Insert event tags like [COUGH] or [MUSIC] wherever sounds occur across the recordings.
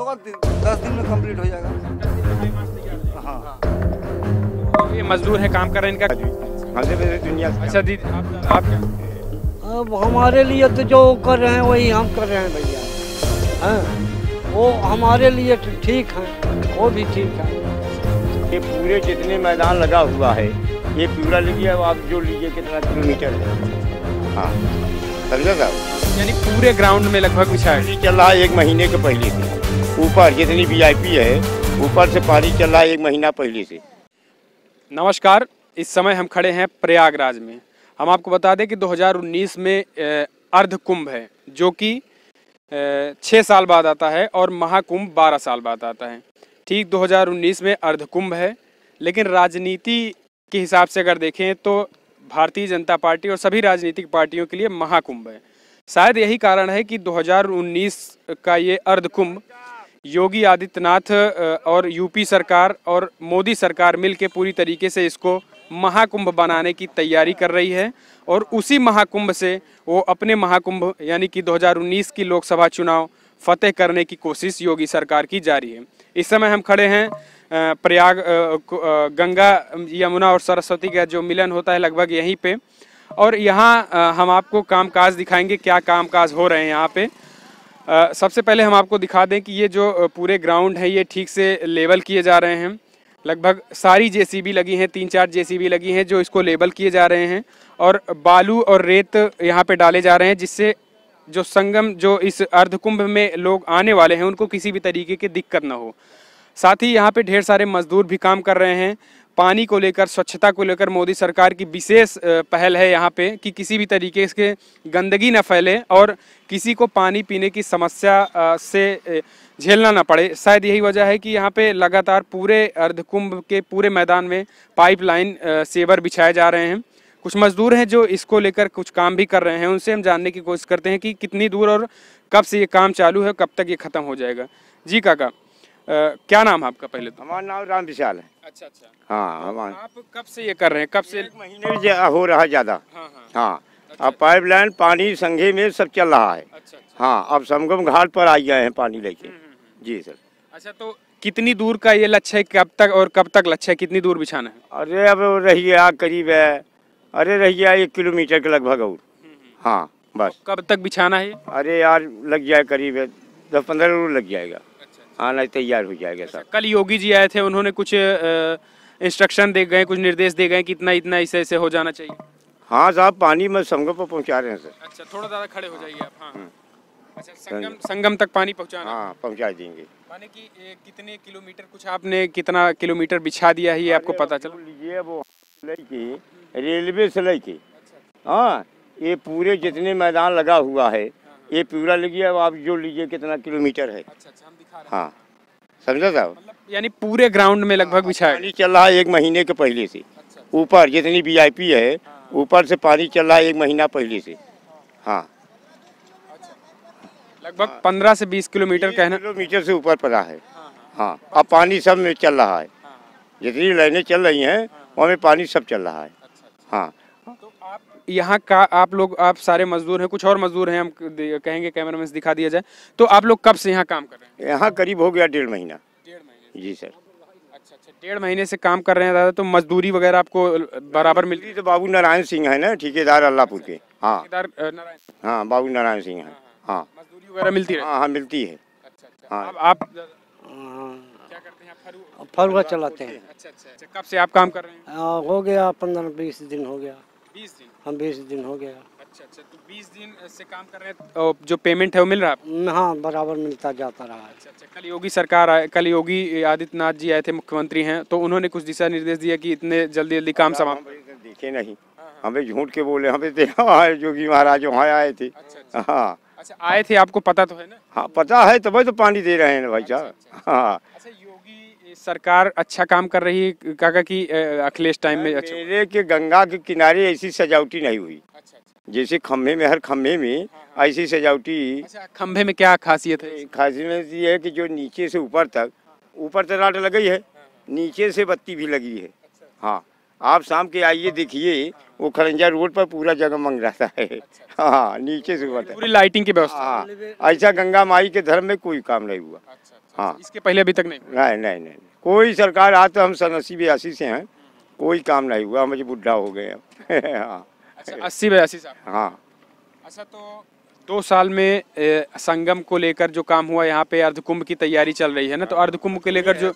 होगा दस दिन में कंप्लीट हो जाएगा। हाँ। ये मजदूर है काम कर रहे हैं इनका? दुनिया अच्छा दीदी आप आप क्या? अब हमारे लिए तो जो कर रहे हैं वही हम कर रहे हैं भैया। हैं। वो हमारे लिए तो ठीक है वो भी ठीक है। ये पूरे जितने मैदान लगा हुआ है ये पूरा लीजिए अब आप जो लीजिए कितना किलोमीटर है। हाँ। समझा साहब यानी पूरे ग्राउंड में लगभग है चल रहा है एक महीने के पहले से ऊपर जितनी वीआईपी है, ऊपर से पानी चल रहा है एक महीना पहले से। नमस्कार, इस समय हम खड़े हैं प्रयागराज में। हम आपको बता दें कि 2019 में अर्ध कुंभ है, जो कि छः साल बाद आता है और महाकुंभ बारह साल बाद आता है। ठीक 2019 में अर्ध कुंभ है, लेकिन राजनीति के हिसाब से अगर देखें तो भारतीय जनता पार्टी और सभी राजनीतिक पार्टियों के लिए महाकुंभ है। शायद यही कारण है कि 2019 का ये अर्ध कुंभ योगी आदित्यनाथ और यूपी सरकार और मोदी सरकार मिल के पूरी तरीके से इसको महाकुंभ बनाने की तैयारी कर रही है और उसी महाकुंभ से वो अपने महाकुंभ, यानी कि 2019 की लोकसभा चुनाव फतेह करने की कोशिश योगी सरकार की जारी है। इस समय हम खड़े हैं प्रयाग गंगा, यमुना और सरस्वती का जो मिलन होता है लगभग यहीं पे। और यहाँ हम आपको कामकाज दिखाएँगे, क्या कामकाज हो रहे हैं यहाँ पे। सबसे पहले हम आपको दिखा दें कि ये जो पूरे ग्राउंड है, ये ठीक से लेवल किए जा रहे हैं। लगभग सारी जेसीबी लगी हैं, तीन चार जेसीबी लगी हैं जो इसको लेबल किए जा रहे हैं। और बालू और रेत यहाँ पे डाले जा रहे हैं, जिससे जो संगम, जो इस अर्धकुंभ में लोग आने वाले हैं, उनको किसी भी तरीके की दिक्कत ना हो। साथ ही यहाँ पे ढेर सारे मजदूर भी काम कर रहे हैं। पानी को लेकर, स्वच्छता को लेकर मोदी सरकार की विशेष पहल है यहाँ पे कि किसी भी तरीके से गंदगी न फैले और किसी को पानी पीने की समस्या से झेलना ना पड़े। शायद यही वजह है कि यहाँ पे लगातार पूरे अर्धकुंभ के पूरे मैदान में पाइपलाइन सेवर बिछाए जा रहे हैं। कुछ मजदूर हैं जो इसको लेकर कुछ काम भी कर रहे हैं। उनसे हम जानने की कोशिश करते हैं कि कितनी दूर और कब से ये काम चालू है कब तक ये खत्म हो जाएगा। जी काका। क्या नाम है आपका पहले तो? हमारा नाम राम विशाल है। अच्छा अच्छा। हाँ हमारा। आप कब से ये कर रहे हैं? कब से? एक महीने में हो रहा है ज़्यादा। हाँ हाँ। हाँ अब पाइपलाइन पानी संघे में सब चल रहा है। अच्छा अच्छा। हाँ अब संगम घाट पर आ गए हैं पानी लेके। जी सर। अच्छा तो कितनी दूर का ये लक्ष्य है? कब तक और कब तक लक्ष्य है? कितनी दूर बिछाना है? अरे अब रही गया करीब है। अरे रही गया एक किलोमीटर के लगभग और। हाँ बस। कब तक बिछाना है अरे यार लग जाए करीब है। दस पंद्रह लग जाएगा। आना तैयार हो जाएगा सब कल योगी जी आए थे उन्होंने कुछ इंस्ट्रक्शन दे गए कुछ निर्देश दे गए कि इतना इतना ऐसे ऐसे हो जाना चाहिए? हाँ साहब पानी में संगम पर पहुँचा रहे हैं सर। अच्छा थोड़ा ज़्यादा खड़े हो जाइए आप हाँ। अच्छा संगम संगम तक पानी पहुँचाना। हाँ पहुँचा देंगे। माने कि कितने किलोमीटर कुछ आपने कितना किलोमीटर बिछा दिया है ये आपको पता चला? लीजिए वो लेके रेलवे से लेके हाँ ये पूरे जितने मैदान लगा हुआ है ये पूरा लीजिए अब आप जो लीजिए कितना किलोमीटर है। अच्छा अच्छा हाँ। समझा साहब? मतलब यानी पूरे ग्राउंड में लगभग बिछाया पानी चल रहा है एक महीने के पहले से। ऊपर जितनी वीआईपी है ऊपर से पानी चल रहा है एक महीना पहले से। हाँ। लगभग पंद्रह से बीस किलोमीटर कहना किलोमीटर से ऊपर पड़ा है। हाँ अब पानी सब में चल रहा है। जितनी लाइनें चल रही हैं वहाँ में पानी सब चल रहा है। हाँ। यहाँ का आप लोग आप सारे मजदूर हैं कुछ और मजदूर हैं हम कहेंगे कैमरा में दिखा दिया जाए। तो आप लोग कब से यहाँ काम कर रहे हैं? यहाँ करीब हो गया डेढ़ महीना। डेढ़ महीने जी सर। अच्छा अच्छा डेढ़ महीने से काम कर रहे हैं दादा तो मजदूरी वगैरह आपको बराबर मिलती मिली तो बाबू नारायण सिंह है ना ठेकेदार अल्लाहपुर के। हाँ है। ठेकेदार, हाँ बाबू नारायण सिंह है। हाँ मजदूरी वगैरह मिलती रहे हाँ? हाँ मिलती है। अच्छा अच्छा। हाँ। आप हाँ, क्या करते हैं। फरू फरुआ चलाते हैं। अच्छा अच्छा अच्छा। कब से आप काम कर रहे हैं हो गया पंद्रह बीस दिन हो गया। बीस दिन? हम बीस दिन हो गया। अच्छा अच्छा तो बीस दिन से काम कर रहे हैं तो जो पेमेंट है वो मिल रहा है हाँ बराबर मिलता जाता रहा है। अच्छा अच्छा कल योगी सरकार आए कल योगी आदित्यनाथ जी आए थे मुख्यमंत्री हैं तो उन्होंने कुछ दिशा निर्देश दिया कि इतने जल्दी जल्दी काम समाप्त देखे नहीं। हमें झूठ के बोले हमें देखा जोगी महाराज वहाँ आए थे। हाँ। अच्छा आए थे आपको पता तो है ना? हाँ पता है तभी तो पानी दे रहे हैं ना भाई साहब। हाँ। अच्छा योगी सरकार अच्छा काम कर रही है? काका की अखिलेश टाइम में अच्छा मेरे के गंगा के किनारे ऐसी सजावटी नहीं हुई। अच्छा अच्छा। जैसे खंभे में हर खंभे में ऐसी सजावटी अच्छा खंभे में क्या खासियत है? खासियत ये है कि जो नीचे से ऊपर तक ऊपर तो राट लगी है नीचे से बत्ती भी लगी है। हाँ आप शाम के आइए देखिए वो खरंजा रोड पर पूरा जगह मंग रहता है। हाँ नीचे से था पूरी लाइटिंग की व्यवस्था। हाँ ऐसा गंगा माई के धर्म में कोई काम नहीं हुआ। हाँ। इसके पहले अभी तक नहीं नहीं नहीं नहीं कोई सरकार आज तो हम सन अस्सी बयासी से हैं। कोई काम नहीं हुआ मुझे बुढ़ा हो गए [LAUGHS] हाँ। अच्छा अस्सी बयासी साल। हाँ। अच्छा तो दो साल में ए, संगम को लेकर जो काम हुआ यहाँ पे अर्धकुंभ की तैयारी चल रही है ना? तो अर्धकुंभ को लेकर जो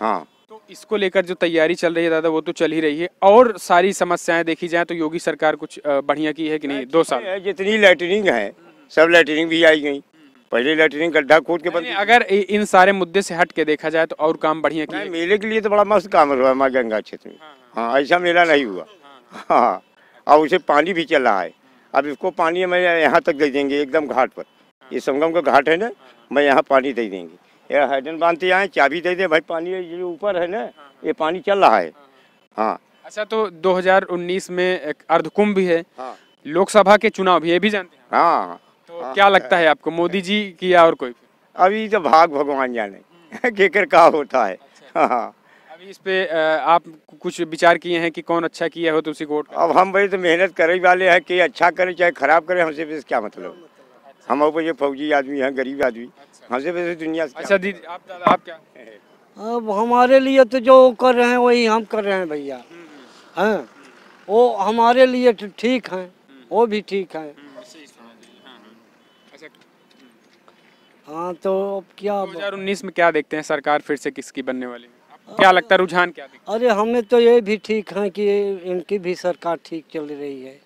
हाँ। तो इसको लेकर जो तैयारी चल रही है दादा वो तो चल ही रही है। और सारी समस्याएँ देखी जाए तो योगी सरकार कुछ बढ़िया की है कि नहीं? दो साल। जितनी लैटरिंग है सब लैटरिंग भी आई गई। पहले लैटरिंग गड्ढा खोद के बनती अगर इन सारे मुद्दे से हट के देखा जाए तो और काम बढ़िया नहीं, मेले के लिए तो बड़ा मस्त काम हुआ हमारे गंगा क्षेत्र में। हाँ ऐसा मेला नहीं हुआ। हाँ और उसे पानी भी चल रहा है। अब इसको पानी हमें यहाँ तक दे देंगे एकदम घाट पर। ये संगम का घाट है ना मैं यहाँ पानी दे देंगे। ये हैडन बांधते आए चाबी दे दे भाई पानी ये ऊपर है ना ये पानी चल रहा है। हाँ अच्छा तो 2019 में एक अर्धकुंभ भी है। हाँ। लोकसभा के चुनाव भी ये भी जानते हैं? हाँ। तो क्या लगता है आपको मोदी जी की या और कोई? अभी तो भाग भगवान जाने [LAUGHS] केकर का होता है। हाँ। अभी इस पे आप कुछ विचार किए हैं कि कौन अच्छा किया हो तो उसी को वोट अब हम भाई तो मेहनत करे वाले हैं कि अच्छा करे चाहे खराब करे हमसे बस क्या मतलब हम ऊपर ये फौजी आदमी हैं गरीब आदमी हमसे बस दुनिया से अच्छा दीदी आप दादा आप क्या? [LAUGHS] अब हमारे लिए तो जो कर रहे हैं वही हम कर रहे हैं भैया। हैं? वो हमारे लिए तो ठीक हैं वो भी ठीक है अच्छा हाँ तो अब क्या 2019 में क्या देखते हैं सरकार फिर से किसकी बनने वाली है? क्या लगता है रुझान क्या दिखता अरे हमें तो ये भी ठीक है कि इनकी भी सरकार ठीक चल रही है।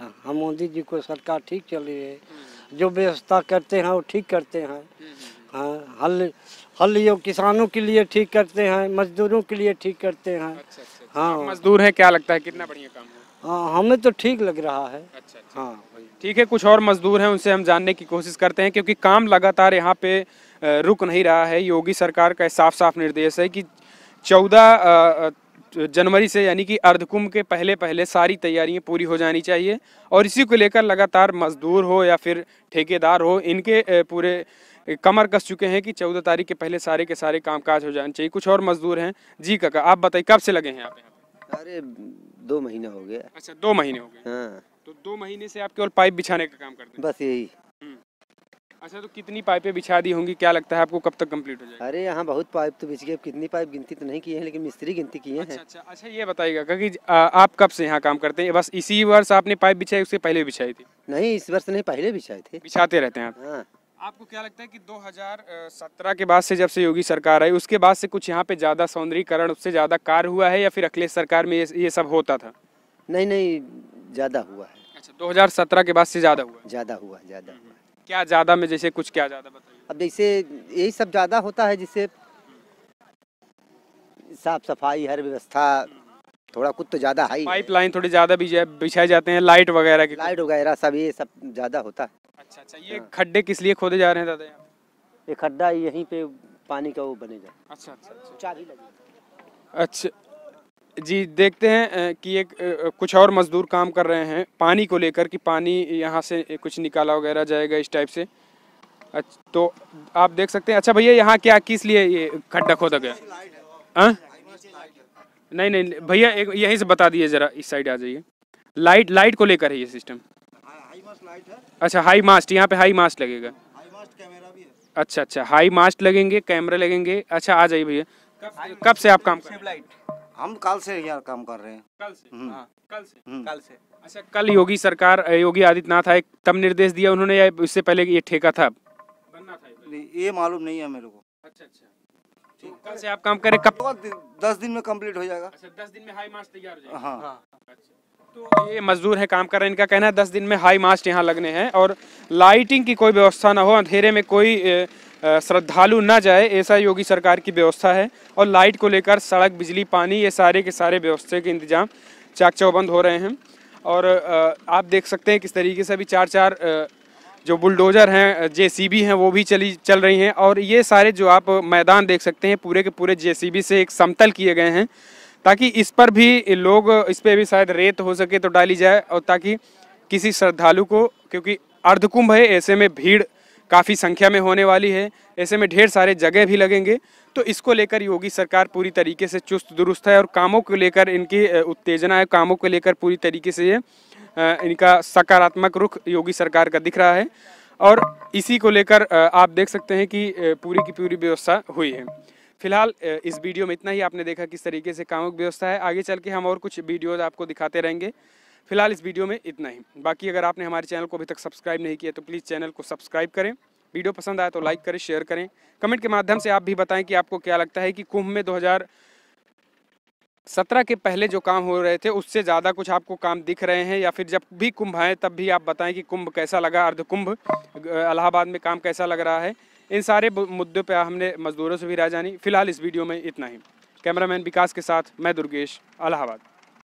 हाँ हाँ, मोदी जी को सरकार ठीक चल रही है। जो व्यवस्था करते हैं वो ठीक करते हैं। हाँ हल हल ये किसानों के लिए ठीक करते हैं मजदूरों के लिए ठीक करते हैं। अच्छा अच्छा। हाँ। मजदूर है क्या लगता है कितना बढ़िया काम हुआ हाँ हमें तो ठीक लग रहा है। अच्छा अच्छा। हाँ। ठीक है कुछ और मजदूर हैं उनसे हम जानने की कोशिश करते हैं क्योंकि काम लगातार यहाँ पे रुक नहीं रहा है। योगी सरकार का साफ़ साफ़ निर्देश है कि चौदह जनवरी से यानी कि अर्धकुंभ के पहले पहले सारी तैयारियाँ पूरी हो जानी चाहिए और इसी को लेकर लगातार मजदूर हो या फिर ठेकेदार हो इनके पूरे कमर कस चुके हैं कि चौदह तारीख के पहले सारे के सारे कामकाज हो जाने चाहिए। कुछ और मजदूर हैं। जी काका आप बताइए कब से लगे हैं आप अरे दो महीना हो गया। अच्छा दो महीने हो गए। हाँ। तो दो महीने से आप केवल पाइप बिछाने का काम करते हैं? बस यही। अच्छा तो कितनी पाइपें बिछा दी होंगी? क्या लगता है आपको कब तक कंप्लीट हो जाएगा? अरे यहाँ बहुत पाइप तो बिछ गए। कितनी पाइप गिनती तो नहीं किए हैं लेकिन मिस्त्री गिनती किए अच्छा हैं। अच्छा अच्छा। ये बताइएगा क्योंकि आप कब से यहाँ काम करते हैं? बस इसी वर्ष आपने पाइप बिछाई उससे पहले बिछाई थी? नहीं इस वर्ष नहीं पहले बिछाए थे। बिछाते रहते हैं आप? हाँ। आपको क्या लगता है कि 2017 के बाद से जब से योगी सरकार आई उसके बाद से कुछ यहाँ पे ज़्यादा सौंदर्यीकरण उससे ज़्यादा कार्य हुआ है या फिर अखिलेश सरकार में ये, ये सब होता था? नहीं नहीं ज़्यादा हुआ है। अच्छा 2017 के बाद से ज़्यादा हुआ ज़्यादा हुआ ज़्यादा हुआ क्या ज़्यादा में जैसे कुछ क्या ज़्यादा बताइए? अब जैसे यही सब ज़्यादा होता है जिससे साफ़ सफ़ाई हर व्यवस्था थोड़ा कुछ तो ज़्यादा हाई पाइप लाइन थोड़ी ज़्यादा बिछाए जाते हैं लाइट वगैरह की लाइट वगैरह सब ये सब ज़्यादा होता है। अच्छा अच्छा ये खड्डे किस लिए खोदे जा रहे हैं दादा ये खड्डा यहीं पे पानी का वो बनेगा अच्छा अच्छा अच्छा। चाबी लगी। अच्छा जी देखते हैं कि एक कुछ और मजदूर काम कर रहे हैं पानी को लेकर कि पानी यहाँ से कुछ निकाला वगैरह जाएगा इस टाइप से। अच्छा तो आप देख सकते हैं अच्छा भैया यहाँ क्या किस लिए ये खड्डा खोदा गया? हाँ? नहीं नहीं भैया एक यहीं से बता दिए जरा इस साइड आ जाइए। लाइट लाइट को लेकर है ये सिस्टम। अच्छा हाई मास्ट यहाँ पे हाई मास्ट लगेगा। अच्छा अच्छा हाई मास्ट लगेंगे कैमरे लगेंगे। अच्छा आ जाइए भैया। कब कब से आप काम कर रहे हैं? हम कल से यहाँ काम कर रहे हैं। कल से? हाँ, कल से हम्म। कल से। अच्छा कल योगी सरकार योगी आदित्यनाथ आए तब निर्देश दिया उन्होंने या इससे पहले ये ठेका था बनना था? ये मालूम नहीं है मेरे को। अच्छा अच्छा। कल से आप काम करें कब? तो दस दिन में कंप्लीट हो जाएगा। अच्छा दस दिन में हाई मास्ट तैयार हो जाएगा। हाँ। तो ये मजदूर है काम कर रहे हैं इनका कहना है दस दिन में हाई मास्ट यहाँ लगने हैं और लाइटिंग की कोई व्यवस्था ना हो अंधेरे में कोई श्रद्धालु ना जाए ऐसा योगी सरकार की व्यवस्था है और लाइट को लेकर सड़क बिजली पानी ये सारे के सारे व्यवस्था के इंतज़ाम चाक चौबंद हो रहे हैं। और आप देख सकते हैं किस तरीके से अभी चार चार जो बुलडोजर हैं जेसीबी हैं, वो भी चली, चल रही हैं। और ये सारे जो आप मैदान देख सकते हैं, पूरे के पूरे जेसीबी से एक समतल किए गए हैं, ताकि इस पर भी लोग, इस पर भी शायद रेत हो सके तो डाली जाए, और ताकि किसी श्रद्धालु को, क्योंकि अर्धकुंभ है, ऐसे में भीड़ काफ़ी संख्या में होने वाली है, ऐसे में ढेर सारे जगह भी लगेंगे। तो इसको लेकर योगी सरकार पूरी तरीके से चुस्त दुरुस्त है, और कामों को लेकर इनकी उत्तेजना है, कामों को लेकर पूरी तरीके से ये इनका सकारात्मक रुख योगी सरकार का दिख रहा है। और इसी को लेकर आप देख सकते हैं कि पूरी की पूरी व्यवस्था हुई है। फ़िलहाल इस वीडियो में इतना ही। आपने देखा किस तरीके से कामों की व्यवस्था है। आगे चल के हम और कुछ वीडियोज़ आपको दिखाते रहेंगे। फ़िलहाल इस वीडियो में इतना ही। बाकी अगर आपने हमारे चैनल को अभी तक सब्सक्राइब नहीं किया तो प्लीज़ चैनल को सब्सक्राइब करें। वीडियो पसंद आया तो लाइक करें, शेयर करें। कमेंट के माध्यम से आप भी बताएँ कि आपको क्या लगता है कि कुंभ में 2017 के पहले जो काम हो रहे थे, उससे ज़्यादा कुछ आपको काम दिख रहे हैं? या फिर जब भी कुंभ आए, तब भी आप बताएँ कि कुंभ कैसा लगा? अर्ध कुंभ अलाहाबाद में काम कैसा लग रहा है? इन सारे मुद्दों पर हमने मजदूरों से भी राय जानी। फ़िलहाल इस वीडियो में इतना ही। कैमरामैन विकास के साथ मैं दुर्गेश इलाहाबाद